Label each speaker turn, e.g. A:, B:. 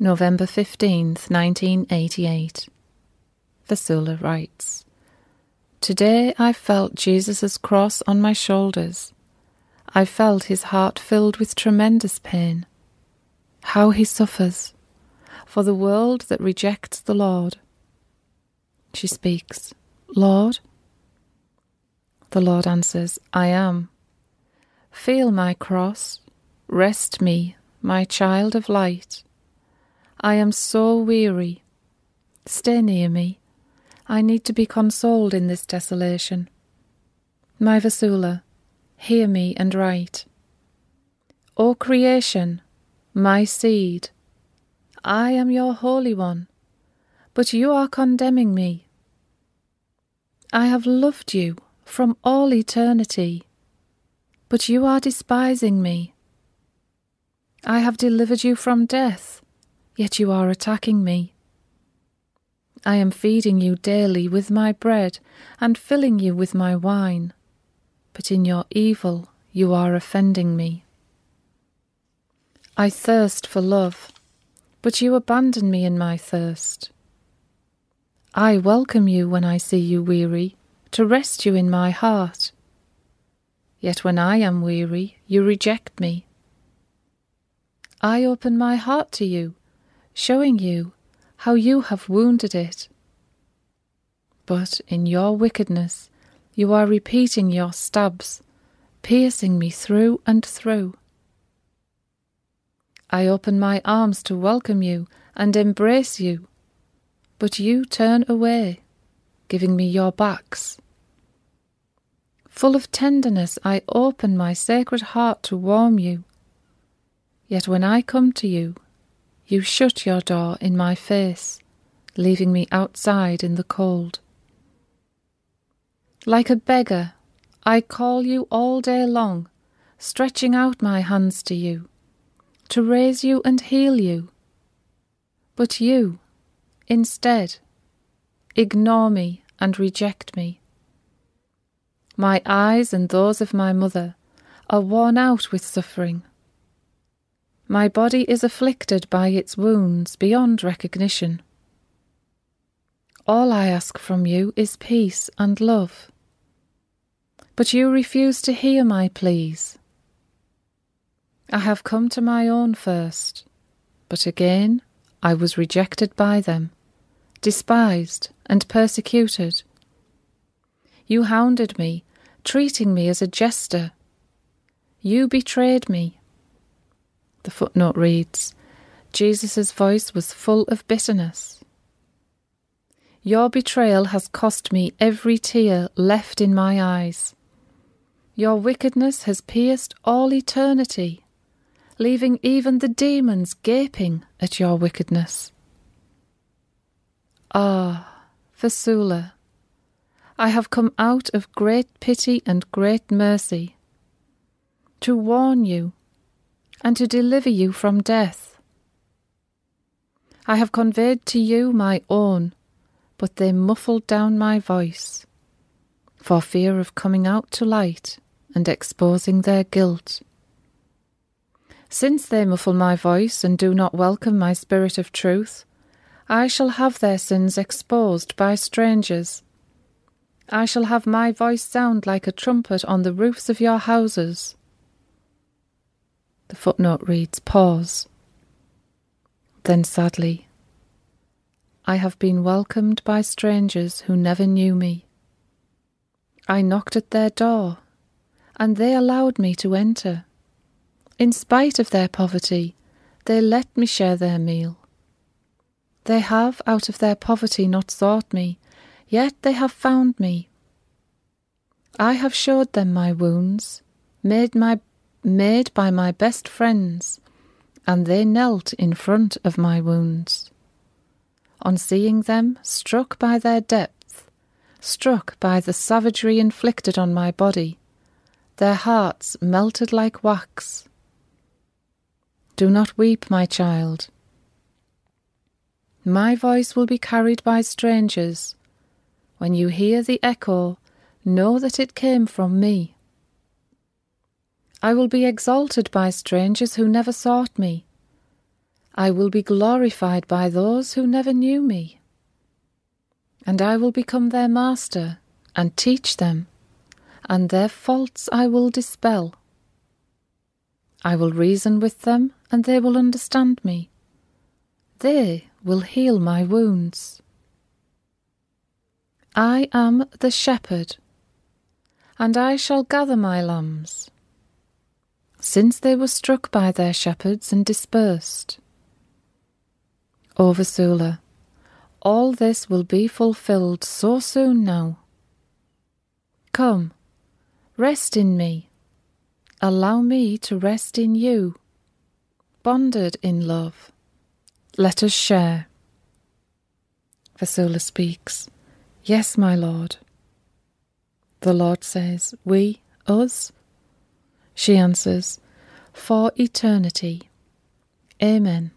A: November 15th, 1988. Vassula writes Today I felt Jesus' cross on my shoulders. I felt his heart filled with tremendous pain. How he suffers for the world that rejects the Lord. She speaks, Lord? The Lord answers, I am. Feel my cross, rest me, my child of light. I am so weary. Stay near me. I need to be consoled in this desolation. My Vassula, hear me and write. O creation, my seed, I am your Holy One, but you are condemning me. I have loved you from all eternity, but you are despising me. I have delivered you from death yet you are attacking me. I am feeding you daily with my bread and filling you with my wine, but in your evil you are offending me. I thirst for love, but you abandon me in my thirst. I welcome you when I see you weary, to rest you in my heart. Yet when I am weary, you reject me. I open my heart to you showing you how you have wounded it. But in your wickedness, you are repeating your stabs, piercing me through and through. I open my arms to welcome you and embrace you, but you turn away, giving me your backs. Full of tenderness, I open my sacred heart to warm you. Yet when I come to you, you shut your door in my face, leaving me outside in the cold. Like a beggar, I call you all day long, stretching out my hands to you, to raise you and heal you. But you, instead, ignore me and reject me. My eyes and those of my mother are worn out with suffering. My body is afflicted by its wounds beyond recognition. All I ask from you is peace and love. But you refuse to hear my pleas. I have come to my own first, but again I was rejected by them, despised and persecuted. You hounded me, treating me as a jester. You betrayed me the footnote reads Jesus' voice was full of bitterness. Your betrayal has cost me every tear left in my eyes. Your wickedness has pierced all eternity, leaving even the demons gaping at your wickedness. Ah, Vassula, I have come out of great pity and great mercy to warn you and to deliver you from death. I have conveyed to you my own, but they muffled down my voice, for fear of coming out to light and exposing their guilt. Since they muffle my voice and do not welcome my spirit of truth, I shall have their sins exposed by strangers. I shall have my voice sound like a trumpet on the roofs of your houses. The footnote reads Pause. Then sadly, I have been welcomed by strangers who never knew me. I knocked at their door, and they allowed me to enter. In spite of their poverty, they let me share their meal. They have, out of their poverty, not sought me, yet they have found me. I have showed them my wounds, made my made by my best friends, and they knelt in front of my wounds. On seeing them, struck by their depth, struck by the savagery inflicted on my body, their hearts melted like wax. Do not weep, my child. My voice will be carried by strangers. When you hear the echo, know that it came from me. I will be exalted by strangers who never sought me. I will be glorified by those who never knew me. And I will become their master and teach them, and their faults I will dispel. I will reason with them, and they will understand me. They will heal my wounds. I am the shepherd, and I shall gather my lambs, since they were struck by their shepherds and dispersed. O Vassula, all this will be fulfilled so soon now. Come, rest in me, allow me to rest in you, bonded in love. Let us share. Vassula speaks, Yes, my Lord. The Lord says, We, us? She answers, For eternity. Amen.